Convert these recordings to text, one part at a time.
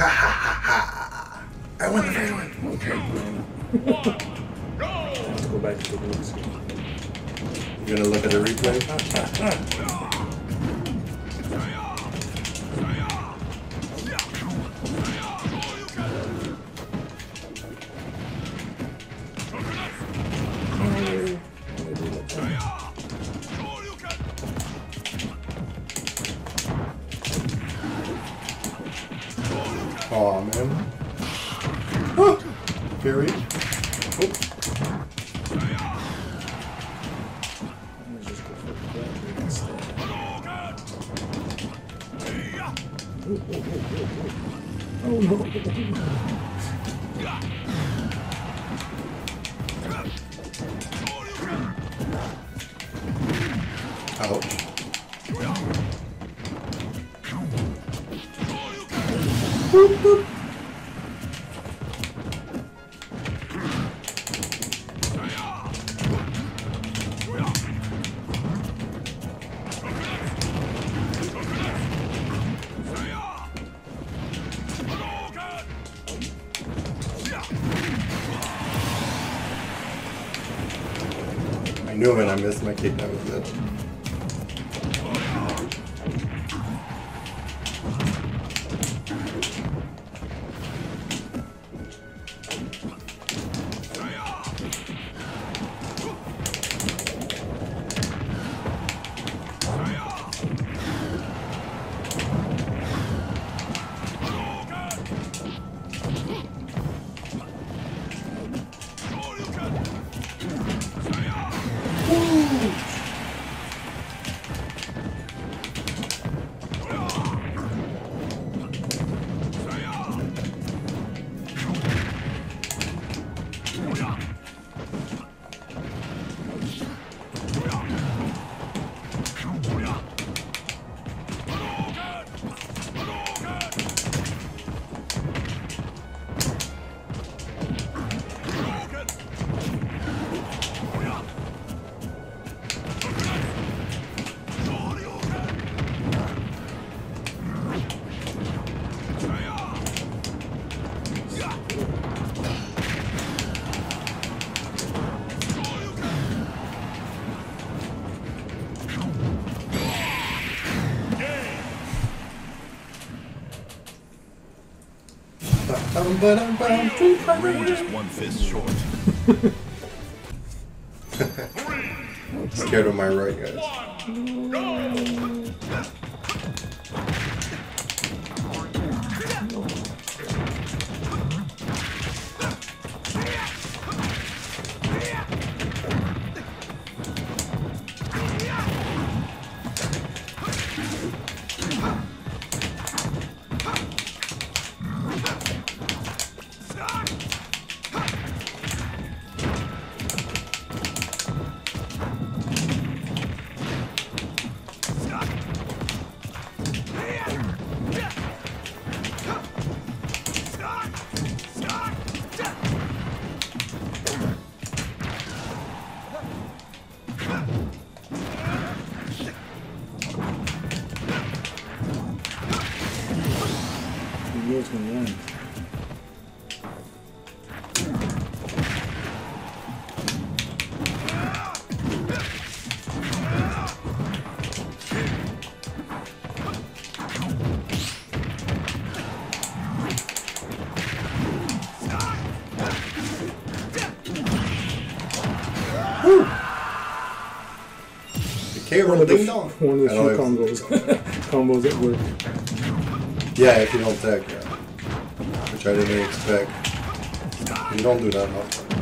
Ha ha ha ha! I won the first one. Okay. Let's go back to the roots. You gonna look at the replay? Oh no! When I missed my kick, that was it. Just one fist short. Scared of my right, guys. Roll One of the, one of the few combos. combos at work. Yeah, if you don't tech, yeah. Which I didn't expect. You don't do that often.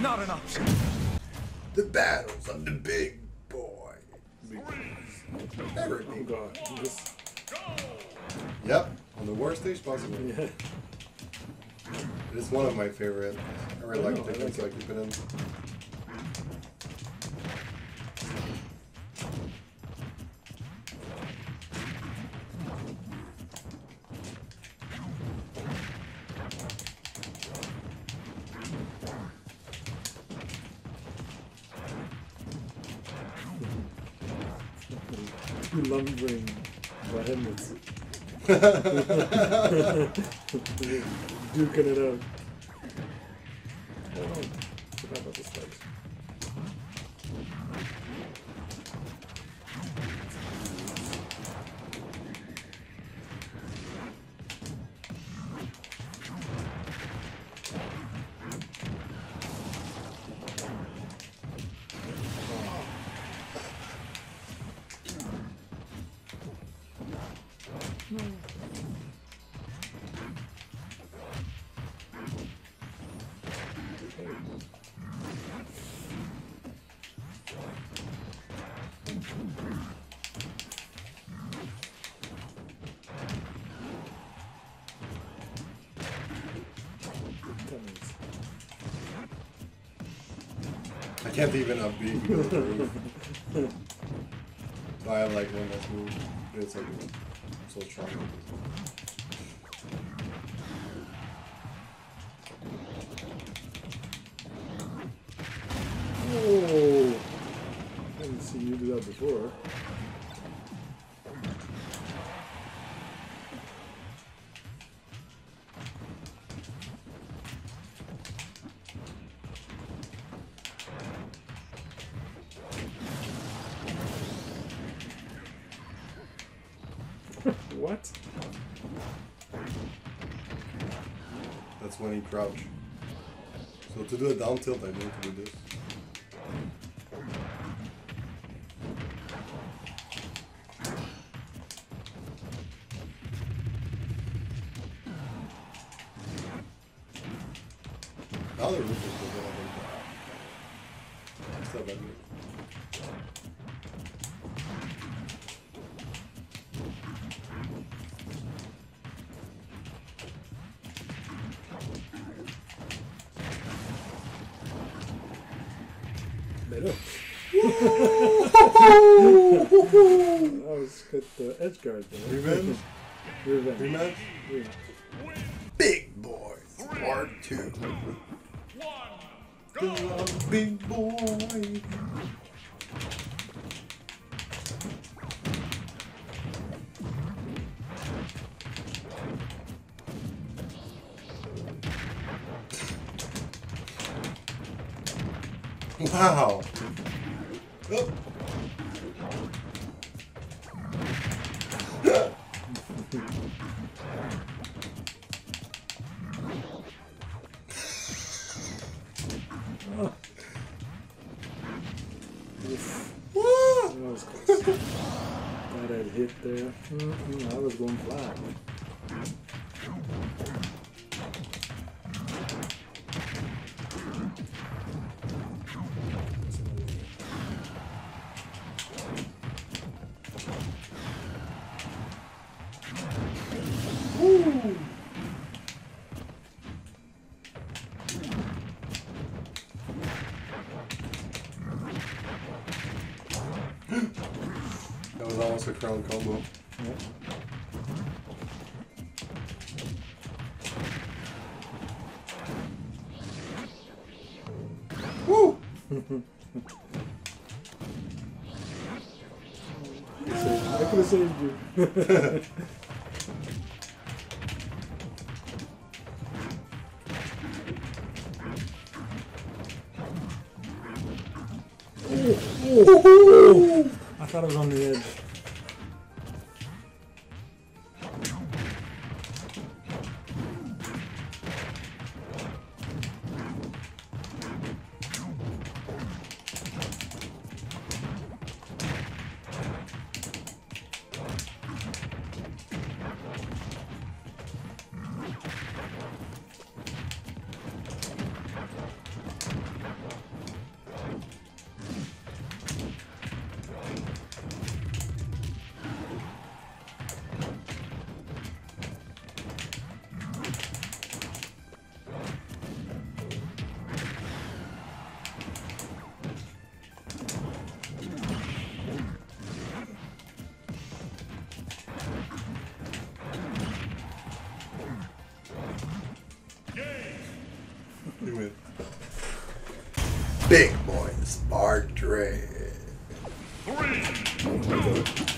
Not an option. The battles of the big boy. Every Oh big god. This, Yep, on the worst stage possible. yeah. It's one of my favorite. I really like the things like I keep it in. Lumbering behemoths. Duking it out. I can't even upbeat because of the. So I like one that's moved. It's like strong. Oh! I haven't seen you do that before. That's when he crouch. So to do a down tilt, I need to do this. Better. I was got the edge guard there. Revenge? Revenge. Rematch? Revenge. Big Boys Part 2. One. Go. Big Boy. Wow. Oh. That was close. Thought I'd hit there. Mm-mm, I was going flat. That a crown combo. Yeah. Woo! I could have saved you. I thought I was on the edge.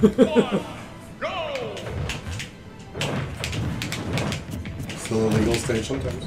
Two, one, go! Still a legal stage sometimes.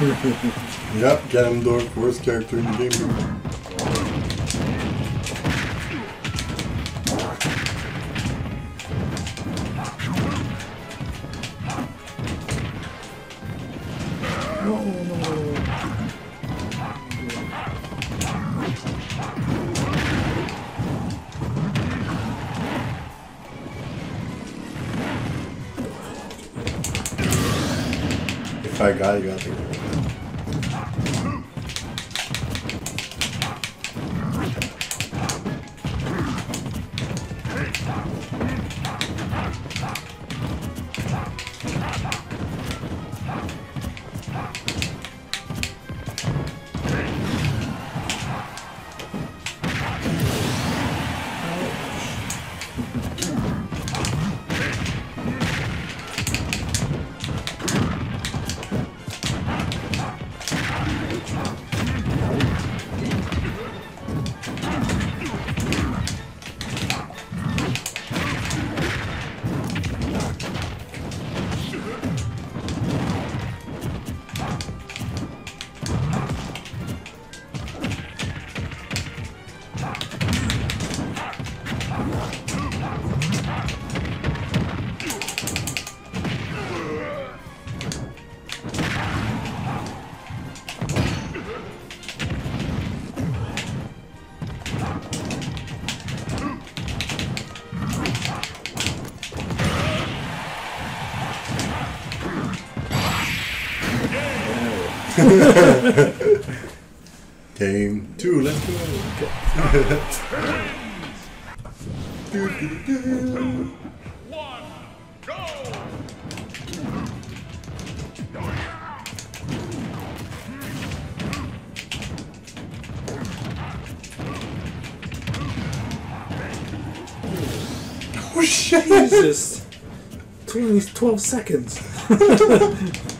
Yep, Ganondorf, worst character in the game. I got you, I think. Game two, let's go. One, go! Oh! Jesus. 20, 12 seconds.